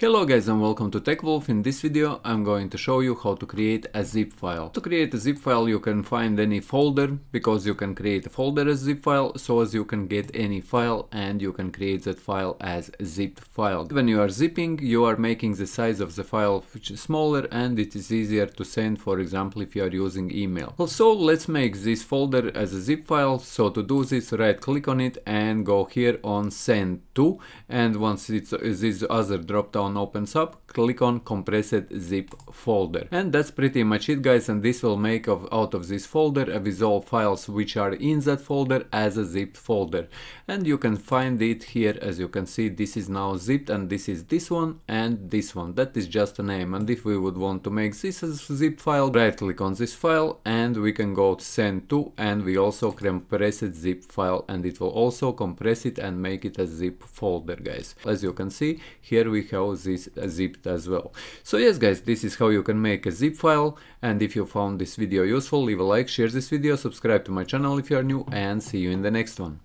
Hello guys and welcome to TechWolf. In this video I'm going to show you how to create a zip file. To create a zip file you can find any folder because you can create a folder as zip file so as you can get any file and you can create that file as zipped file. When you are zipping you are making the size of the file which is smaller and it is easier to send for example if you are using email. Also let's make this folder as a zip file so to do this right click on it and go here on send to and once it's this other drop down opens up, click on compressed zip folder. And that's pretty much it guys and this will make of, out of this folder a all files which are in that folder as a zipped folder. And you can find it here as you can see this is now zipped and this is this one and this one. That is just a name and if we would want to make this as a zip file, right click on this file and we can go to send to and we also compress it zip file and it will also compress it and make it a zip folder guys. As you can see here we have this zipped as well. So yes guys, this is how you can make a zip file and if you found this video useful, leave a like, share this video, subscribe to my channel if you are new and see you in the next one.